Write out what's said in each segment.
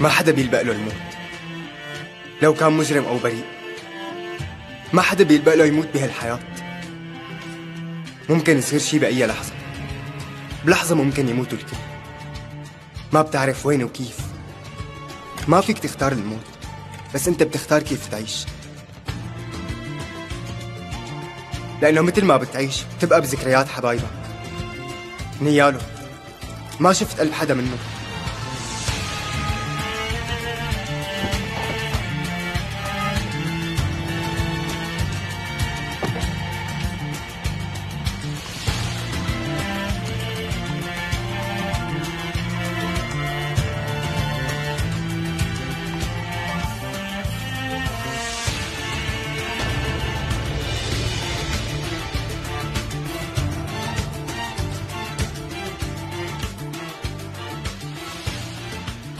ما حدا بيلبق له الموت لو كان مجرم أو بريء ما حدا بيلبق له يموت بهالحياة. ممكن يصير شي بأي لحظة. بلحظة ممكن يموتوا الكل. ما بتعرف وين وكيف. ما فيك تختار الموت بس أنت بتختار كيف تعيش. لأنه مثل ما بتعيش بتبقى بذكريات حبايبك. نياله. ما شفت قلب حدا منه.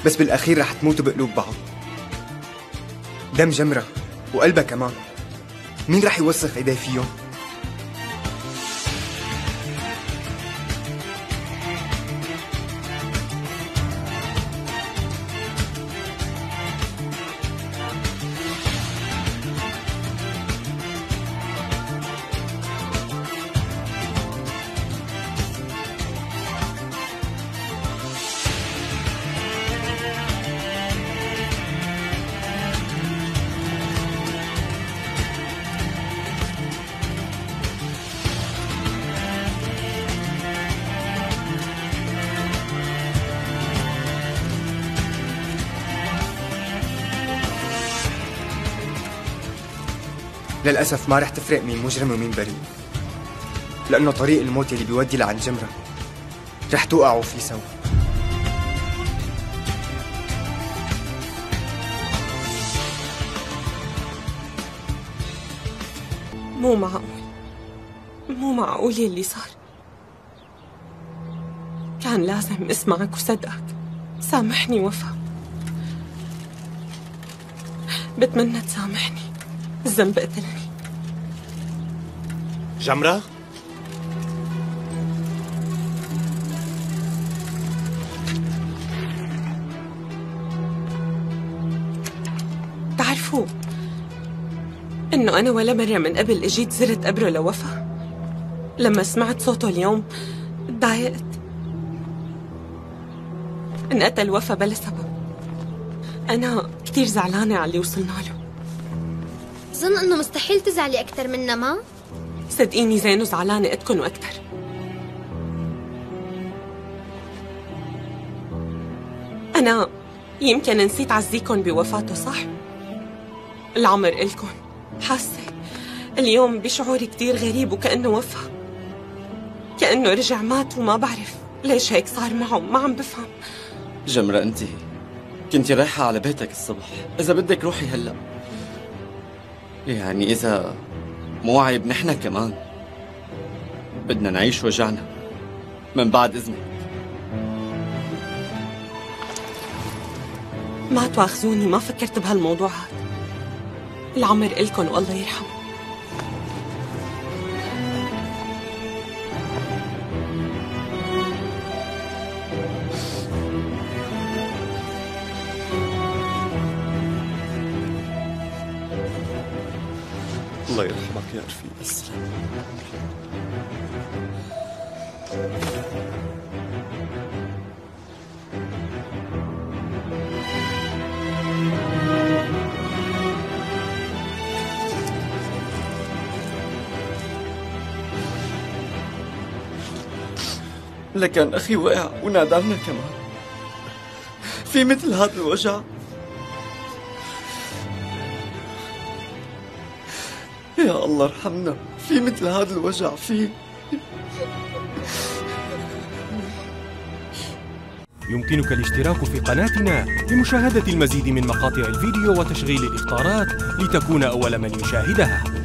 بس بالأخير رح تموتوا بقلوب بعض دم جمرة وقلبها كمان مين رح يوسخ إيديه فيهم؟ للأسف ما رح تفرق مين مجرم ومين بريء. لأنه طريق الموت اللي بيودي لعند جمرة. رح توقعوا فيه سوا. مو معقول. مو معقول يلي صار. كان لازم اسمعك وصدقك. سامحني وفا بتمنى تسامحني. الذنب قتلني جمرة؟ تعرفوا إنه أنا ولا مرة من قبل إجيت زرت قبره لوفا؟ لما سمعت صوته اليوم تضايقت انقتل وفا بلا سبب. أنا كثير زعلانة على اللي وصلنا له. بظن إنه مستحيل تزعلي أكثر منا ما؟ صدقيني زينو زعلانة قدكن وأكثر. أنا يمكن نسيت عزيكم بوفاته صح؟ العمر إلكن. حاسة اليوم بشعور كتير غريب وكأنه وفى. كأنه رجع مات وما بعرف ليش هيك صار معه ما عم بفهم. جمرة انت كنتي رايحة على بيتك الصبح. إذا بدك روحي هلأ. يعني إذا مو عيب نحن كمان. بدنا نعيش وجعنا من بعد إذنك. ما تواخذوني ما فكرت بهالموضوع هذا. العمر إلكن والله يرحمه. الله يرحمك. يا رفيق. لكن أخي وقع ونادانا كمان في مثل هذا الوجع يا الله ارحمنا في مثل هذا الوجع في. يمكنك الاشتراك في قناتنا لمشاهدة المزيد من مقاطع الفيديو وتشغيل الإخطارات لتكون أول من يشاهدها.